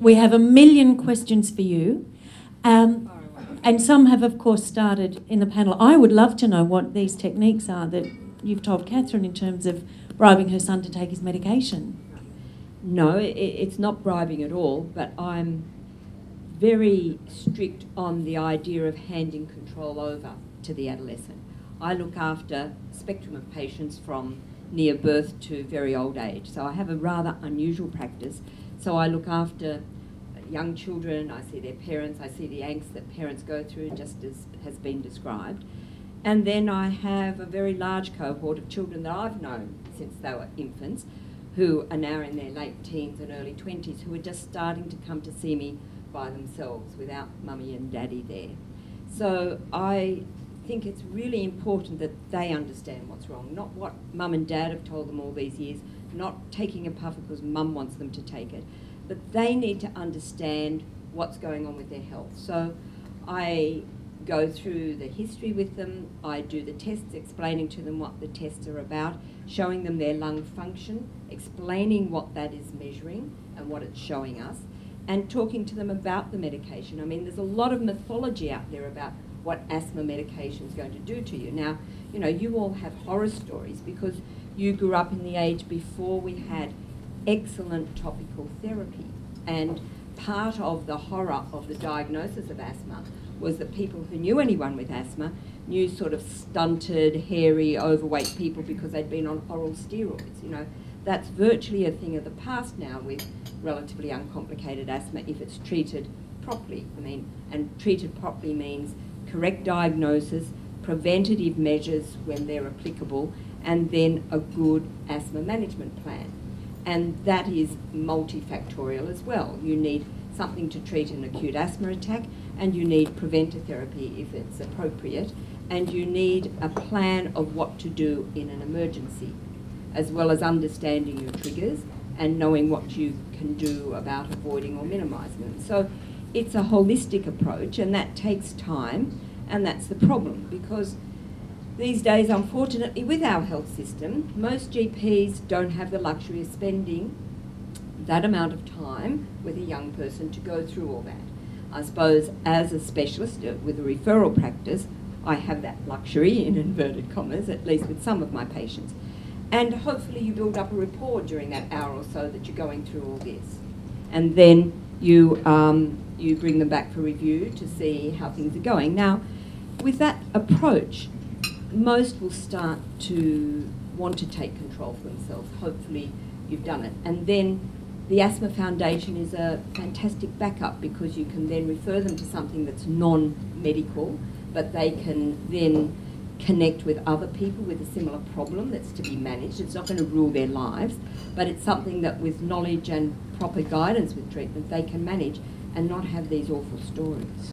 We have a million questions for you. Um, and some have, of course, started in the panel. I would love to know what these techniques are that you've told Catherine in terms of bribing her son to take his medication. No, it, it's not bribing at all, but I'm very strict on the idea of handing control over to the adolescent. I look after spectrum of patients from near birth to very old age, so I have a rather unusual practice. So I look after young children, I see their parents, I see the angst that parents go through, just as has been described. And then I have a very large cohort of children that I've known since they were infants, who are now in their late teens and early 20s, who are just starting to come to see me by themselves without mummy and daddy there. So I think it's really important that they understand what's wrong, not what mum and dad have told them all these years, not taking a puff because mum wants them to take it, but they need to understand what's going on with their health. So I go through the history with them, I do the tests, explaining to them what the tests are about, showing them their lung function, explaining what that is measuring and what it's showing us, and talking to them about the medication. I mean, there's a lot of mythology out there about what asthma medication is going to do to you. Now, you know, you all have horror stories because you grew up in the age before we had excellent topical therapy. And part of the horror of the diagnosis of asthma was that people who knew anyone with asthma knew sort of stunted, hairy, overweight people because they'd been on oral steroids. You know, that's virtually a thing of the past now with relatively uncomplicated asthma if it's treated properly. I mean, and treated properly means correct diagnosis, preventative measures when they're applicable, and then a good asthma management plan. And that is multifactorial as well. You need something to treat an acute asthma attack, and you need preventer therapy if it's appropriate, and you need a plan of what to do in an emergency, as well as understanding your triggers and knowing what you can do about avoiding or minimising them. So it's a holistic approach, and that takes time, and that's the problem because these days, unfortunately, with our health system, most GPs don't have the luxury of spending that amount of time with a young person to go through all that. I suppose as a specialist with a referral practice, I have that luxury, in inverted commas, at least with some of my patients. And hopefully you build up a rapport during that hour or so that you're going through all this. And then you, um, you bring them back for review to see how things are going. Now, with that approach, most will start to want to take control for themselves. Hopefully you've done it. And then the Asthma Foundation is a fantastic backup because you can then refer them to something that's non-medical, but they can then connect with other people with a similar problem that's to be managed. It's not going to rule their lives, but it's something that with knowledge and proper guidance with treatment they can manage and not have these awful stories.